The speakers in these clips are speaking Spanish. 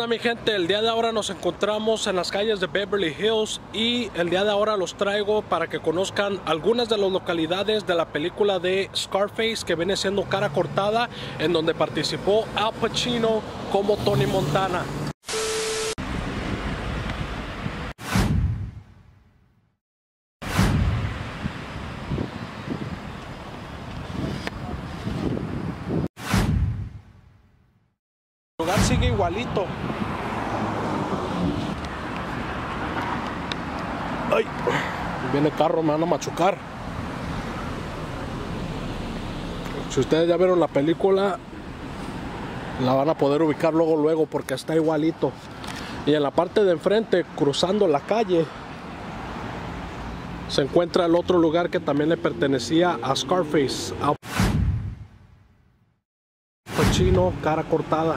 Hola mi gente, el día de ahora nos encontramos en las calles de Beverly Hills y el día de ahora los traigo para que conozcan algunas de las localidades de la película de Scarface que viene siendo cara cortada en donde participó Al Pacino como Tony Montana. El lugar sigue igualito. Ay, viene carro, me van a machucar. Si ustedes ya vieron la película, la van a poder ubicar luego, luego, porque está igualito. Y en la parte de enfrente, cruzando la calle, se encuentra el otro lugar que también le pertenecía a Scarface, a cara cortada.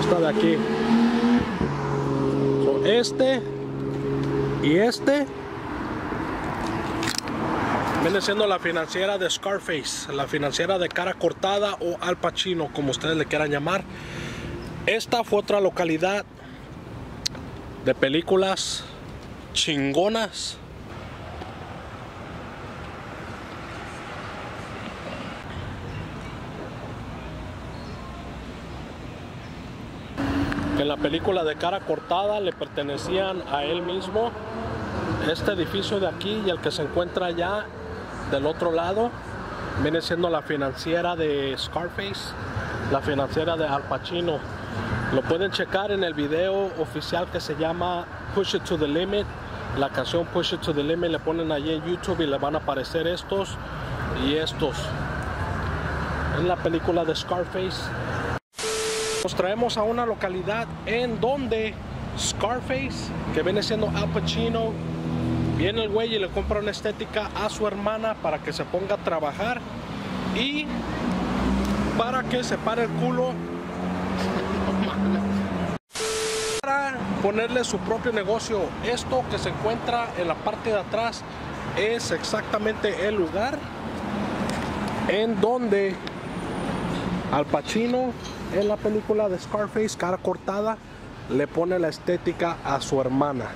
Esta aquí. Este y este viene siendo la financiera de Scarface, la financiera de cara cortada o Al Pacino, como ustedes le quieran llamar. Esta fue otra localidad de películas chingonas. que en la película de cara cortada le pertenecían a él mismo. Este edificio de aquí y el que se encuentra allá del otro lado viene siendo la financiera de Scarface, la financiera de Al Pacino. Lo pueden checar en el video oficial que se llama Push It to the Limit. La canción Push It to the Limit le ponen allí en YouTube y le van a aparecer estos y estos. Es la película de Scarface. Nos traemos a una localidad en donde Scarface, que viene siendo Al Pacino, viene el güey y le compra una estética a su hermana para que se ponga a trabajar y para que se pare el culo para ponerle su propio negocio. Esto que se encuentra en la parte de atrás es exactamente el lugar en donde Al Pacino en la película de Scarface, cara cortada, le pone la estética a su hermana.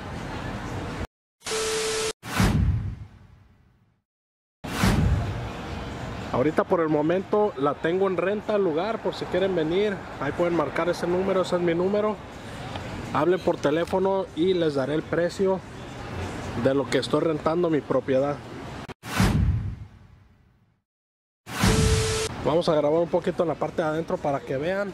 Ahorita por el momento la tengo en renta al lugar por si quieren venir. Ahí pueden marcar ese número, ese es mi número. Hablen por teléfono y les daré el precio de lo que estoy rentando mi propiedad. Vamos a grabar un poquito en la parte de adentro para que vean.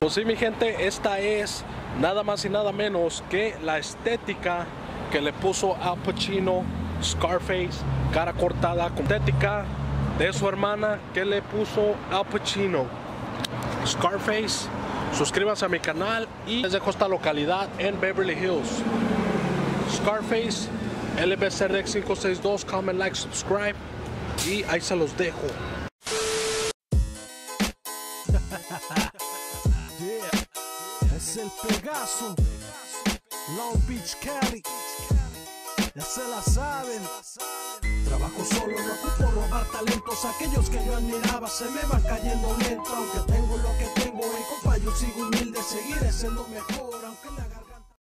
Pues sí, mi gente, esta es nada más y nada menos que la estética que le puso Al Pacino, Scarface, cara cortada, con estética de su hermana que le puso Al Pacino. Scarface. Suscríbanse a mi canal y les dejo esta localidad en Beverly Hills. Scarface, LBCRX 562, comment, like, subscribe y ahí se los dejo. Es el Pegaso, Long Beach, Cali. Ya se la saben. Trabajo solo, no ocupo robar talentos. Aquellos que yo admiraba se me van cayendo lento. Aunque tengo lo que tengo, en compa, yo sigo humilde. Seguiré siendo mejor, aunque la.